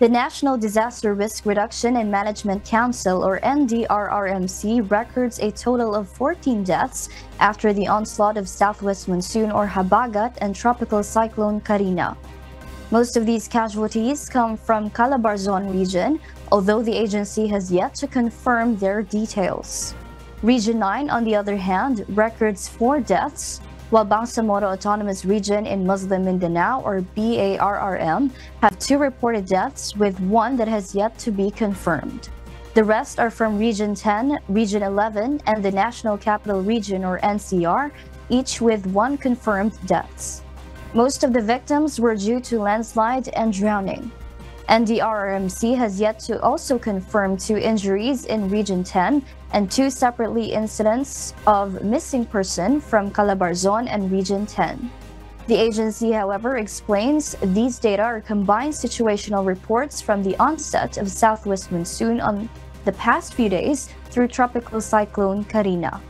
The National Disaster Risk Reduction and Management Council, or NDRRMC, records a total of 14 deaths after the onslaught of southwest monsoon or Habagat and tropical cyclone Carina. Most of these casualties come from Calabarzon region, although the agency has yet to confirm their details. Region 9, on the other hand, records four deaths, while Bangsamoro Autonomous Region in Muslim Mindanao, or BARMM, have two reported deaths, with one that has yet to be confirmed. The rest are from Region 10, Region 11, and the National Capital Region, or NCR, each with one confirmed deaths. Most of the victims were due to landslide and drowning. NDRRMC has yet to also confirm two injuries in Region 10 and two separately incidents of missing person from Calabarzon and Region 10. The agency, however, explains these data are combined situational reports from the onset of southwest monsoon on the past few days through tropical cyclone Carina.